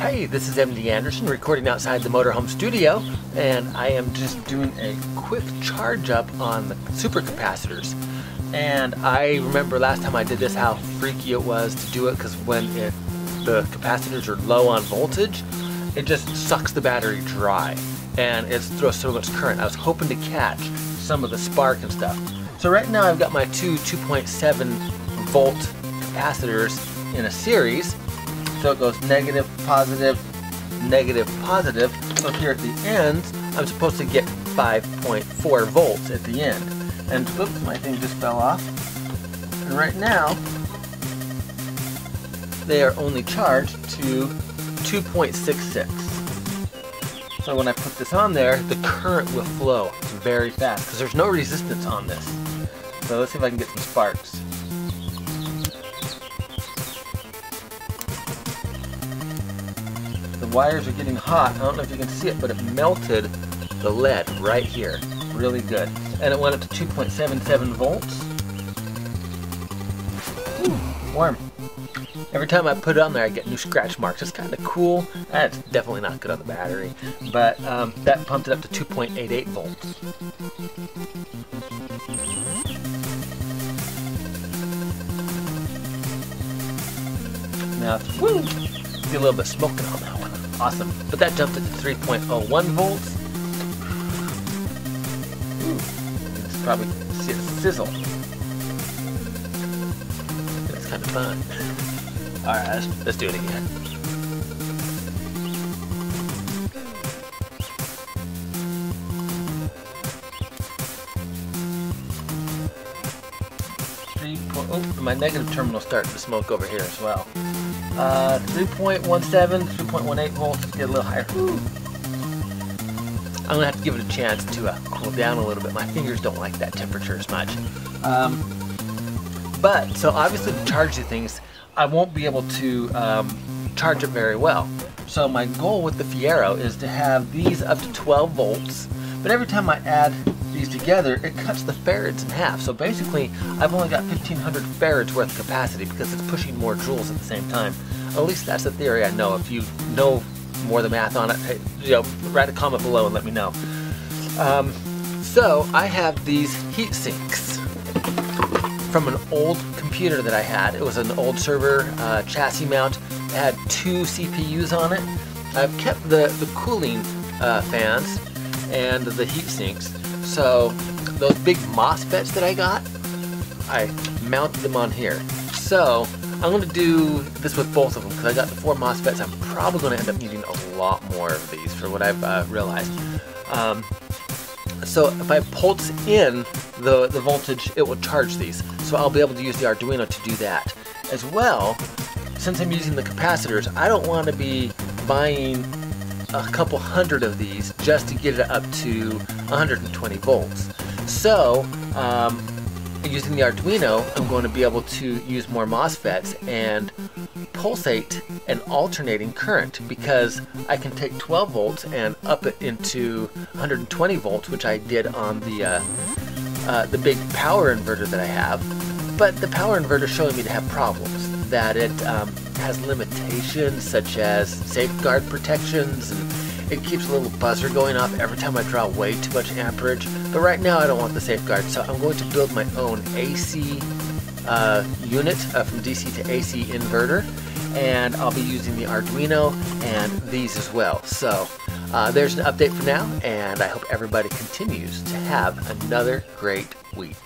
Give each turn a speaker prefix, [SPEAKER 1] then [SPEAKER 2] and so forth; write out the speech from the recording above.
[SPEAKER 1] this is MD Anderson recording outside the motorhome studio and I am just doing a quick charge up on the supercapacitors. And I remember last time I did this how freaky it was to do it because when it, the capacitors are low on voltage, it just sucks the battery dry and it throws so much current. I was hoping to catch some of the spark and stuff. So right now I've got my two 2.7 volt capacitors in a series so it goes negative, positive, negative, positive. So here at the end, I'm supposed to get 5.4 volts at the end. And oops, my thing just fell off. And right now, they are only charged to 2.66. So when I put this on there, the current will flow very fast because there's no resistance on this. So let's see if I can get some sparks. Wires are getting hot. I don't know if you can see it, but it melted the lead right here. Really good. And it went up to 2.77 volts. Ooh, warm. Every time I put it on there, I get new scratch marks. It's kind of cool. That's definitely not good on the battery. But um, that pumped it up to 2.88 volts. Now, woo, get a little bit smoking on that. Awesome. But that jumped it to 3.01 volts. Ooh, can probably see it sizzle. It's kind of fun. Alright, let's, let's do it again. Oh, my negative terminal starting to smoke over here as well. Uh, 3.17, 3.18 volts, get a little higher. I'm gonna have to give it a chance to uh, cool down a little bit. My fingers don't like that temperature as much. Um, but, so obviously to charge the things, I won't be able to um, charge it very well. So my goal with the Fiero is to have these up to 12 volts, but every time I add these together, it cuts the farads in half. So basically, I've only got 1500 farads worth of capacity because it's pushing more joules at the same time. At least that's the theory I know. If you know more of the math on it, hey, you know, write a comment below and let me know. Um, so I have these heat sinks from an old computer that I had. It was an old server uh, chassis mount. It had two CPUs on it. I've kept the, the cooling uh, fans and the heat sinks so those big MOSFETs that I got, I mounted them on here. So I'm going to do this with both of them because I got the four MOSFETs. I'm probably going to end up needing a lot more of these for what I've uh, realized. Um, so if I pulse in the, the voltage, it will charge these. So I'll be able to use the Arduino to do that. As well, since I'm using the capacitors, I don't want to be buying a couple hundred of these just to get it up to 120 volts. So, um, using the Arduino, I'm going to be able to use more MOSFETs and pulsate an alternating current because I can take 12 volts and up it into 120 volts, which I did on the uh, uh, the big power inverter that I have. But the power inverter is showing me to have problems that it um, has limitations such as safeguard protections and it keeps a little buzzer going off every time I draw way too much amperage. But right now I don't want the safeguard, so I'm going to build my own AC uh, unit uh, from DC to AC inverter. And I'll be using the Arduino and these as well. So uh, there's an update for now, and I hope everybody continues to have another great week.